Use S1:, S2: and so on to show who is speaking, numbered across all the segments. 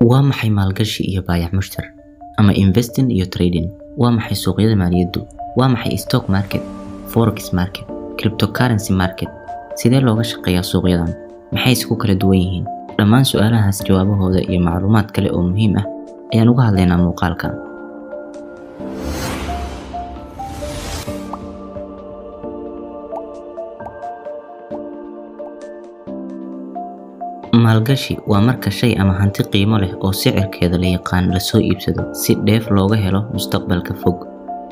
S1: waa maxay maalgashi iyo baayac mushtar? Ama investing iyo trading? Waa maxay suuqyada maaliyaddu? Waa maxay stock market forex market cryptocurrency market? Sidee looga shaqeeyaa suuqyadan? Maxayse ku kala duwan yihiin? Dhammaan su'aalahaas jawaabahooda iyo macluumaad kale oo muhiim ah ayaan uga hadlaynaa muuqaalka maalgashi waa marka shay ama hanti qiimo leh oo sicirkeeda la yaqaan la soo iibsado si dheef looga helo mustaqbalka fog.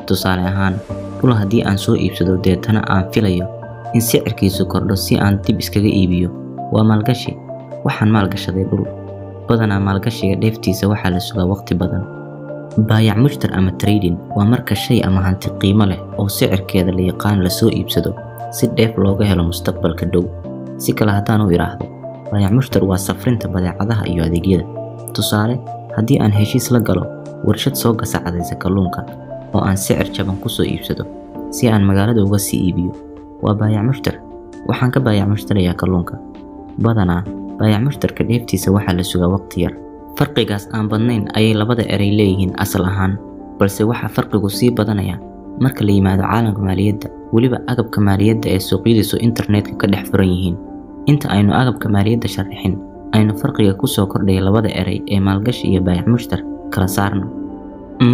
S1: Tusaale ahaan dhul haddii aan soo iibsado deetana aan filayo in sicirkiisu kordho si aan dib iskaga iibiyo. Waa maalgashi. Waxaan maalgashaday dhul. Badanaa maalgashiga dheeftiisa waxaa la sugaa waqti badan. Baayac mushtar ama trading waa marka shay ama hanti qiimo leh oo sicirkeeda la yaqaan la soo iibsado si dheef looga helo mustaqbalka dhow. Si kale haddaan u idhaahdo baayac mushtar waa safrinta badeecadaha iyo adeegyada. Tusaale haddii aan heshiis la galo warshad soo gasacadaysa kalluunka oo aan sicir jaban ku soo iibsado si aan magaalada uga sii iibiyo waa baayac mushtar waxaan ka baayac mushtarayaa kalluunka. Badanaa baayac mushtarka dheeftiisa waxaa la sugaa waqti yar. Farqigaas aan badnayn ayay labada eray leeyihiin asal ahaan balse waxaa farqigu sii badanaya marka la yimaado caalamka maaliyadda. Weliba agabka maaliyadda ee suuqyadiisu internetka ka dhex furan yihiin inta aynu agabka maaliyadda sharaxin aynu farqiga ku soo kordhaya labada eray ee maalgashi iyo baayac mushtar kala saarno.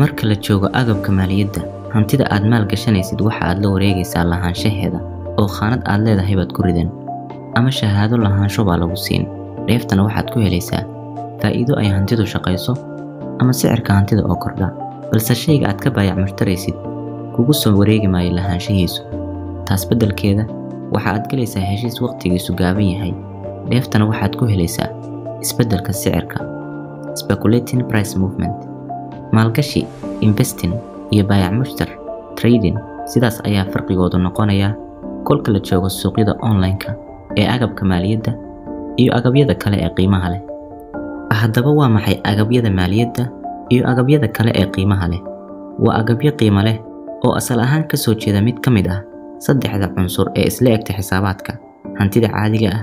S1: Marka la joogo agabka maaliyadda hantida aad maalgashanaysid waxa aad la wareegaysaa lahaanshaheeda oo khaanad aad leedahay baad ku ridan ama shahaado lahaansho baa lagu siin. Dheeftana waxaad ku helaysaa faa'iido ay hantidu shaqayso ama sicirka hantida oo kordha. Balse shayga aad ka baayac mushtaraysid kugu soo wareegi maayo lahaanshahiisu. Taas beddelkeeda waxa aad gelaysaa heshiis waqtigiisu gaaban yahay. Dheeftana waxaad ku helaysaa isbeddelka sicirka. Speculating price movement. Maalgashi investing iyo baayac mushtar trading sidaas ayaa farqigoodu noqonayaa kolka la joogo suuqyada online-ka ee agabka maaliyadda iyo agabyada kale ee qiimaha leh. Haddaba waa maxay agabyada maaliyadda iyo agabyada kale ee qiimaha leh? Waa agabyo qiimo leh oo asal ahaan ka soo jeeda mid ka mid ah saddexda cunsur ee isla egta xisaabaadka hantida caadiga ah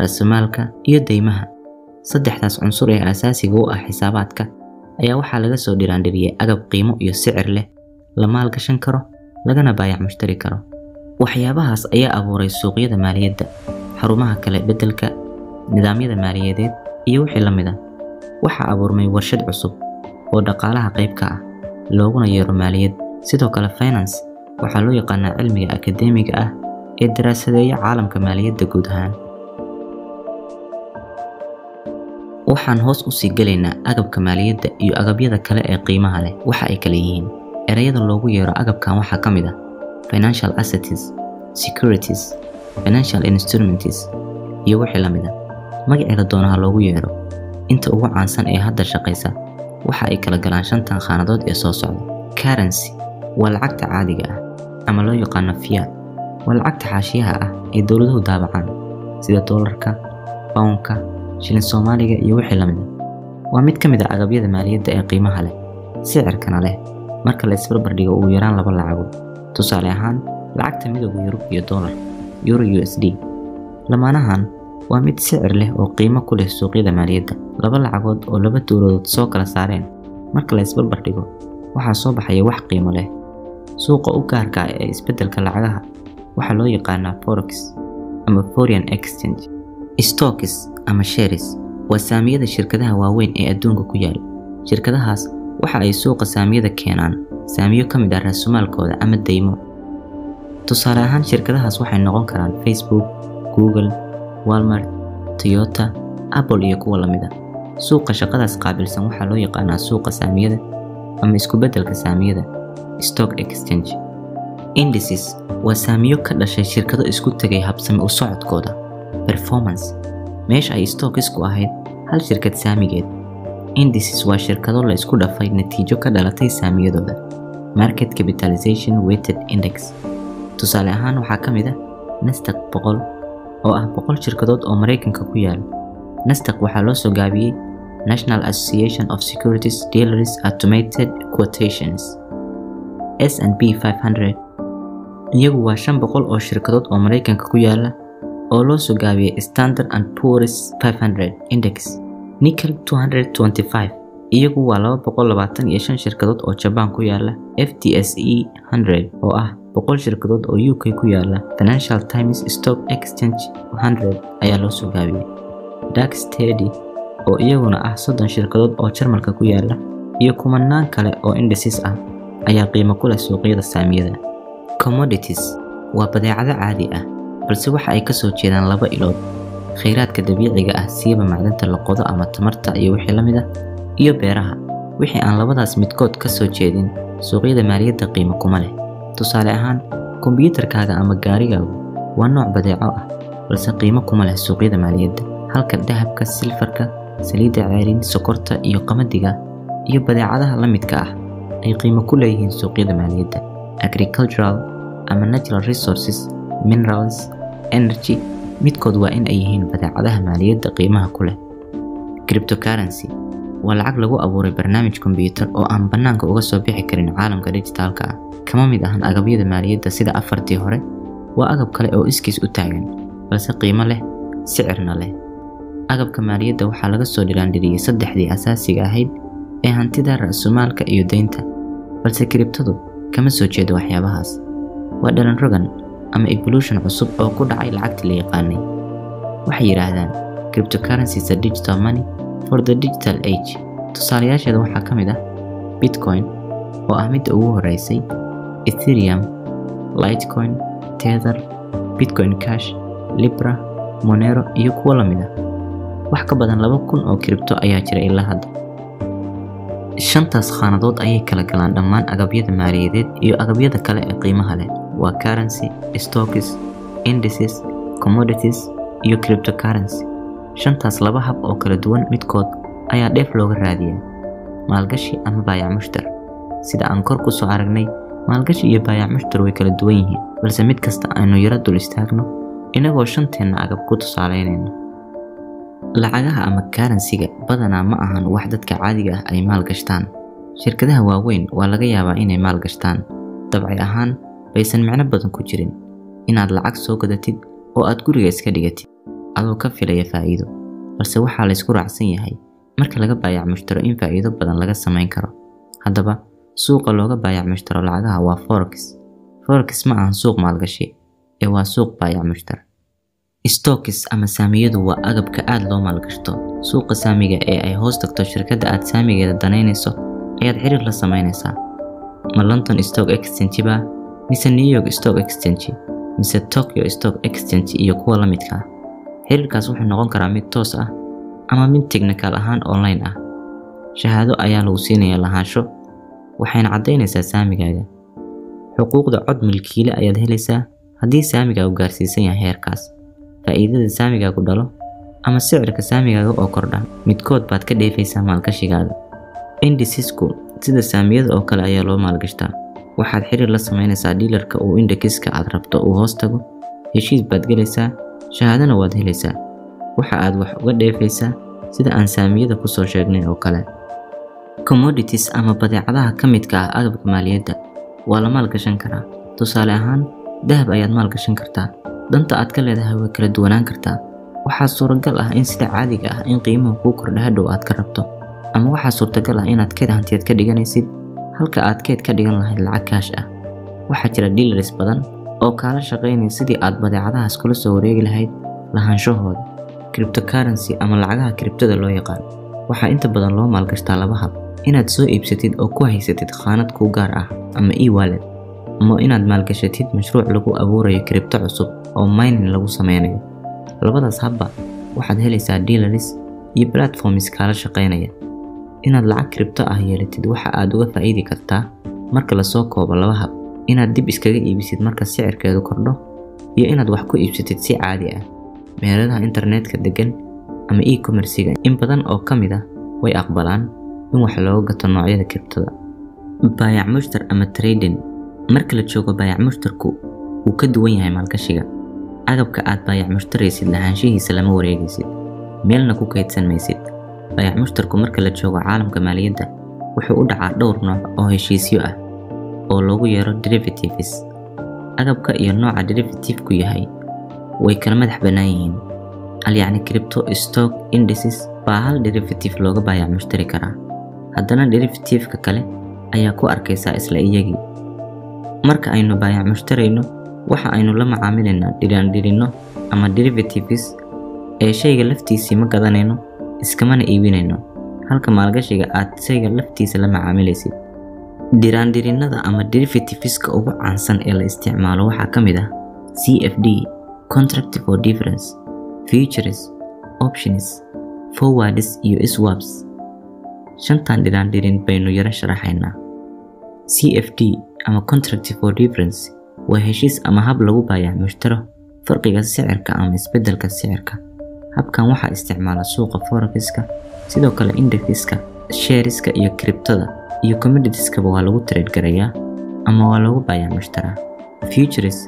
S1: raasumaalka iyo deymaha. Saddexdaas cunsur ee asaasiga u ah xisaabaadka ayaa waxaa laga soo dhiraandhiriyay agab qiimo iyo sicir leh la maalgashan karo lagana baayac mushtari karo. Waxyaabahaas ayaa abuuray suuqyada maaliyadda xarumaha kale beddelka nidaamyada maaliyadeed iyo wixii la mid a waxaa abuurmay warshad cusub oo dhaqaalaha qayb ka ah looguna yeero maaliyad sidoo kale finance waxaa loo yaqaanaa cilmiga akadeemiga ah ee daraasadeeya caalamka maaliyadda guud ahaan. Waxaan hoos u sii gelaynaa agabka maaliyadda iyo agabyada kale ee qiimaha leh. Waxa ay kale yihiin ereyada loogu yeero agabkan waxaa ka mid ah financial assets securities financial instruments iyo wixii la mid a magaceeda doonaha loogu yeero inta ugu caansan ee hadda shaqaysa waxa ay kala galaan shantan khaanadood ee soo socda. Currency waa lacagta caadiga ah ama loo yaqaano fiat waa lacagta xaashiyaha ah ee dowladuhu daabacaan sida doolarka poundka shilin soomaaliga iyo wixii la mid a waa mid ka mid a agabyada maaliyadda ee qiimaha leh sicirkana leh marka la isbarbardhigo ugu yaraan laba lacagood tusaale ahaan lacagta midooda yurub iyo doolar euro u s d. Lamaanahan waa mid sicir leh oo qiimo ku leh suuqyada maaliyadda. Laba lacagood oo laba dowladood soo kala saareen marka la isbarbardhigo waxaa soo baxaya wax qiimo leh suuqa u gaarka ah ee isbeddelka lacagaha waxaa loo yaqaanaa forex ama foreign exchange stocks ama shares. Waa saamiyada shirkadaha waaweyn ee adduunka ku yaal. Shirkadahaas waxa ay suuqa saamiyada keenaan saamiyo ka mid ah raasumaalkooda ama deymo. Tusaale ahaan shirkadahaas waxay noqon karaan facebook google walmart toyota apple iyo kuwa la mid a suuqa shaqadaas qaabilsan waxaa loo yaqaanaa suuqa saamiyada ama isku beddelka saamiyada stock exchange. Indices waa saamiyo ka dhashay shirkado isku tegay habsami u socodkooda. Performance. Meesha ay stockisku ahayd hal shirkad saamigeed. Indices waa shirkado la isku dhafay natiijo ka dhalatay saamiyadooda. Market capitalization weighted index. Tusaale ahaan waxaa ka mid ah nasdaq boqol oo ah boqol shirkadood oo maraykanka ku yaal. Nasdaq waxaa loo soo gaabiyey national association of securities dealers automated quotations s 500 iyagu waa shan boqol oo shirkadood oo maraykanka ku yaalla oo loo soo gaabiyey standard and poor's 500 index nickel 225 iyagu waa laba boqol labaatan iyo shan shirkadood oo jabaan ku yaalla f t s e 100 oo ah boqol shirkadood oo u k ku yaalla financial times stock exchange 100 ayaa loo soo gaabiyey dark stedy oo iyaguna ah soddon shirkadood oo jarmalka ku yaalla iyo kumanaan kale oo indices ah ayaa qiimo ku leh suuqyada saamiyada. Commodities waa badeecado caadi ah balse waxa ay ka soo jeedaan laba ilood. Khayraadka dabiiciga ah siiba macdanta la qodo ama tamarta iyo wixii la mid ah iyo beeraha. Wixii aan labadaas midkood ka soo jeedin suuqyada maaliyadda qiimo kuma leh. Tusaale ahaan kombiyuutarkaaga ama gaarigaagu waa nooc badeeco ah balse qiimo kuma leh suuqyada maaliyadda. Halka dahabka silfarka saliidda ceeriin sokorta iyo qamadiga iyo badeecadaha la midka ah ay qiimo ku leeyihiin suuqyada maaliyadda agricultural ama natural resources minerals energy midkood waa in ay yihiin badeecadaha maaliyadda qiimaha ku leh. Cryptocurrency waa lacag lagu abuuray barnaamij kombiyuutar oo aan bannaanka uga soo bixi karin caalamka dijitaalka ah. Kama mid ahan agabyada maaliyadda sida afartii hore waa agab kale oo iskiis u taagan balse qiimo leh sicirna leh. Agabka maaliyadda waxaa laga soo dhiraandhiriyey saddexdii asaasiga ahayd ee hantida ra'sumaalka iyo deynta balse kiribtadu kama soo jeedo waxyaabahaas. Waa dhalan rogan ama evolution cusub oo ku dhacay lacagtii la yaqaanay. Waxay yidhaahdaan cryptocurrency is a digital money for the digital age. Tusaalayaasheeda waxaa ka mid ah bitcoin oo ah midda ugu horeysay ethereum lightcoin tether bitcoin cash libra monero iyo kuwo la mid ah. Wax ka badan laba kun oo kiribto ayaa jira ilaa hadda shantaas khaanadood ayay kala galaan dhammaan agabyada maaliyadeed iyo agabyada kale ee qiimaha leh. Waa currency stocks indices commodities iyo cryptocurrency. Shantaas laba hab oo kala duwan midkood ayaa dheef looga raadiyaa. Maalgashi ama baayac mushtar. Sida aan kor ku soo aragnay maalgashi iyo baayac mushtar way kala duwan yihiin balse mid kasta aynu yaro dul istaagno inagoo shanteenna agab ku tusaaleynayno lacagaha ama karansiga badanaa ma ahan wax dadka caadiga ah ay maalgashtaan shirkadaha waaweyn waa laga yaabaa inay maalgashtaan dabci ahaan baysan micno badan ku jirin. Inaad lacag soo gadatid oo aad guriga iska dhigatid adoo ka filaya faa'iido. Balse waxaa laysku raacsan yahay marka laga baayac mushtaro in faa'iido badan laga samayn karo. Haddaba suuqa looga baayac mushtaro lacagaha waa forex. Forex ma ahan suuq maalgashi ee waa suuq baayac mushtar stokis ama saamiyadu waa agabka aad loo maalgashto. Suuqa saamiga ee ay hoos tagto shirkadda aad saamigeeda danaynayso ayaad xiriir la samaynaysaa. Ma london stock exchange ba? Mise new york stock exchange? Mise tokyo stock exchange iyo kuwa la midka? Xiriirkaas wuxuu noqon karaa mid toos ah ama mid technical ahaan online ah. Shahaado ayaa lagu siinayaa lahaansho waxayna caddaynaysaa saamigaaga. Xuquuqda cod milkiile ayaad helaysaa haddii saamigaagu gaarsiisan yahay heerkaas faa'iidada saamigaagu dhalo ama sicirka saamigaaga oo kordha midkood baad ka dheefaysaa maalgashigaaga indisisku sida saamiyada oo kale ayaa loo maalgashtaa. Waxaad xiriir la samaynaysaa dhiilarka uu indhakiska aad rabto uu hoos tago heshiis baad gelaysaa shahaadana waad helaysaa. Waxa aad wax uga dheefaysaa sida aan saamiyada ku soo sheegnay oo kale. Commodities ama badeecadaha ka midka ah agabka maaliyadda waa la maalgashan karaa. Tusaale ahaan dahab ayaad maalgashan kartaa danta aad ka leedahay way kala duwanaan kartaa. Waxaa suuragal ah in sida caadiga ah in qiimuhu kuu kordha hadhow aad ka rabto. Ama waxaa suurtagal ah inaad keed hantiyeed ka dhiganaysid halka aad keed ka dhigan lahayd lacag kaash ah. Waxaa jira dealers badan oo kaala shaqaynaya sidii aad badeecadahaas kula soo wareegi lahayd lahaanshahooda cryptocurrency ama lacagaha kribtada loo yaqaan. Waxaa inta badan loo maalgashtaa laba hab. Inaad soo iibsatid oo ku haysatid khaanad kuu gaar ah ama e-wallet ama inaad maalgashatid mashruuc lagu abuurayo kribto cusub oo mining lagu sameynayo labadaas habba waxaad helaysaa dealers iyo platforms kaala shaqaynaya inaad lacag kribto ah yeelatid waxa aad uga faa'iidi kartaa marka la soo koobo laba hab inaad dib iskaga iibisid marka sicirkeedu kordho iyo inaad wax ku iibsatid si caadi ah. Meheradaha internetka degan ama e-commerciga in badan oo ka mid ah way aqbalaan in wax looga gato noocyada kribtada baayac mushtar ama trading. Marka la joogo baayac mushtarku wuu ka duwan yahay maalgashiga agabka aad baayac mushtaraysid lahaanshihiisa lama wareegaysid. Meelna ku kaydsan maysid. Baayac mushtarku marka la joogo caalamka maaliyadda wuxuu u dhacaa dhowr nooc oo heshiisyo ah oo loogu yeero derivatives. Agabka iyo nooca derivative-ku yahay way kala madax bannaan yihiin al yacni cripto stock indices. Baa hal derivative looga baayac mushtari karaa. Haddana derivativeka kale ayaa ku arkaysaa isla iyagii. Marka aynu baayac mushtarayno waxa aynu la macaamilaynaa dhiraandhirinno ama derivatives ee shayga laftiisii ma gadanayno iskamana iibinayno. Halka maalgashiga aad shayga laftiisa la macaamilaysid. Dhiraandhirinnada ama derivativeska ugu caansan ee la isticmaalo waxaa ka mid ah cfd contract for difference futures options forwards iyo swaps. Shantan dhiraandhirin baynu yaro sharaxaynaa. Cfd ama contract for difference waa heshiis ama hab lagu baayac mushtaro. Farqiga sicirka ama isbeddelka sicirka. Habkan waxaa isticmaala suuqa forexiska sidoo kale indexiska shareska iyo kribtada iyo commoditieskaba waa lagu trade garayaa ama waa lagu baayac mushtaraa futures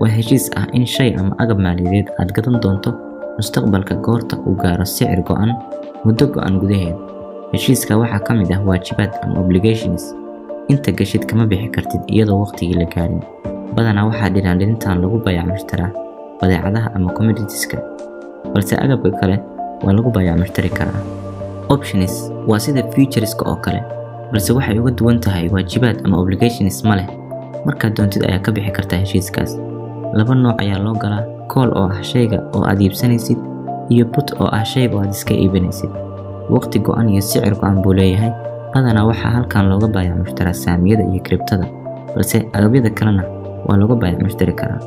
S1: waa heshiis ah in shay ama agab maaliyadeed aad gadan doonto mustaqbalka goorta uu gaaro sicir go'an muddo go'an gudaheed. Heshiiska waxaa ka mid ah waajibaad ama obligations. Inta gashid kama bixi kartid iyadoo waqtigii la gaarin badanaa waxaa dhiraandhirintan lagu baayac mushtaraa badeecadaha ama commoditieska balse agabka kale waa lagu baayac mushtari karaa. Options waa sida futureska oo kale balse waxay uga duwan tahay waajibaad ama obligations ma leh. Markaad doontid ayaa ka bixi kartaa heshiiskaas. Laba nooc ayaa loo galaa kool oo ah shayga oo aad iibsanaysid iyo but oo ah shayga oo aad iska iibinaysid. Waqti go'an iyo sicir go'an buu leeyahay badanaa waxaa halkan looga baayac mushtaraa saamiyada iyo kribtada balse agabyada kalena waa baayac mushtari karaa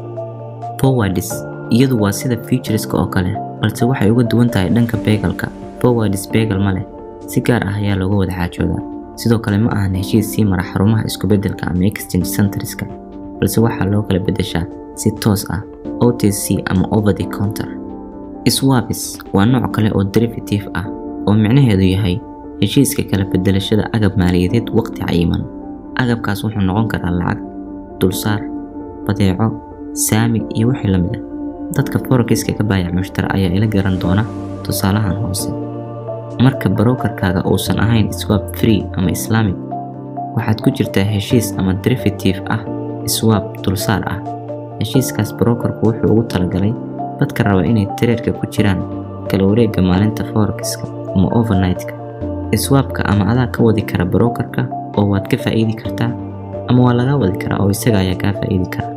S1: forwards iyadu waa sida futureska oo kale balse waxay uga duwan tahay dhanka beegalka forwards beegal ma leh si gaar ah ayaa looga wada xaajoodaa. Sidoo kale ma ahan heshiis sii mara xarumaha isku-beddelka ama exchange centerska balse waxaa loo kala beddeshaa si toos ah otc ama over the counter. Swaps waa nooc kale oo derivative ah oo micnaheedu yahay heshiiska kala beddelashada agab maaliyadeed waqti cayiman agabkaas wuxuu noqon karaa lacag dulsaar badeeco saami iyo wixii la mid ah. Dadka forexiska ka baayac mushtara ayaa ila garan doona tusaalahan hoose. Marka brokerkaaga uusan ahayn swap free ama islaamic waxaad ku jirtaa heshiis ama derivative ah swap dulsaar ah. Heshiiskaas brokerku wuxuu ugu talagalay dadka raba inay tareerka ku jiraan kala wareegga maalinta forexiska ama overnightka. Swapka ama adaa ka wadi kara brokerka oo waad ka faa'iidi kartaa ama waa lagaa wadi karaa oo isaga ayaa kaa faa'iidi kara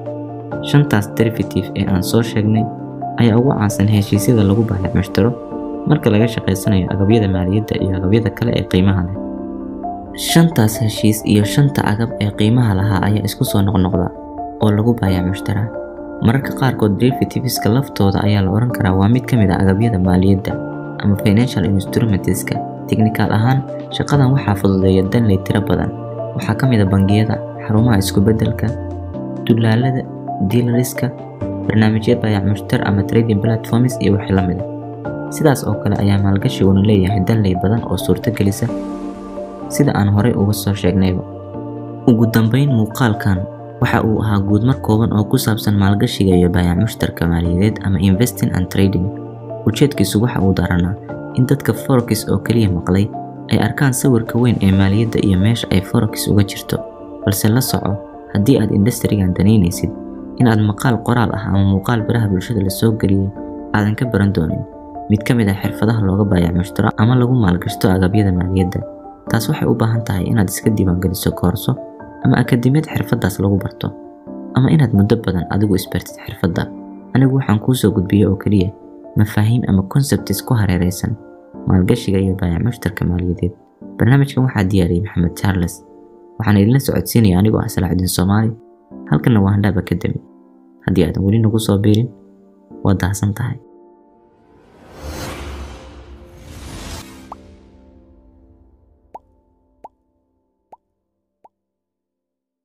S1: shantaas derivative ee aan soo sheegnay ayaa ugu caansan heshiisyada lagu baayac mushtaro marka laga shaqaysanayo agabyada maaliyadda iyo agabyada kale ee qiimaha leh. Shantaas heshiis iyo shanta agab ee qiimaha lahaa ayaa isku soo noqnoqda oo lagu baayac mushtaraa mararka qaarkood derivativeska laftooda ayaa la oran karaa waa mid ka mid ah agabyada maaliyadda ama financial instrumentska. Teknikaal ahaan shaqadan waxaa fududeeya danley tiro badan. Waxaa ka mid a bangiyada xarumaha isku-beddelka dulaalada diilariska barnaamijya baayac mushtar ama trading platforms iyo wixii la mid a sidaas oo kale ayaa maalgashiguna leeyahay danley badan oo suurto gelisa sida aan horey uga soo sheegnayba ugu dambeyn muuqaalkan waxa uu ahaa guudmar kooban oo ku saabsan maalgashiga iyo baayac mushtarka maaliyadeed ama investing and trading. Ujeedkiisu waxa uu daranaa in dadka forex oo keliya maqlay ay arkaan sawirka weyn ee maaliyadda iyo meesha ay forex uga jirto balse la soco haddii aad industrigan danaynaysid inaad maqaal qoraal ah ama muuqaal baraha bulshada la soo geliyey aadan ka baran doonin. Mid ka mid ah xirfadaha looga baayac mushtaro ama lagu maalgashto agabyada maaliyadda taas waxay u baahan tahay inaad iska diiwaangeliso koorso ama akademiyad xirfaddaas lagu barto. Ama inaad muddo badan adigu isbartid xirfadda. Anigu waxaan kuu soo gudbiyey oo keliya mafaahiim ama concepts ku hareeraysan maalgashiga iyo baayac mushtarka maaliyadeed. Barnaamijkan waxaa diyaariyey maxamed charles waxaan idinla socodsiinaya anigoo ah salaaxudiin soomaali halkanna waa handhaab academy haddii aadan weli nagu soo biirin waad dahsan tahay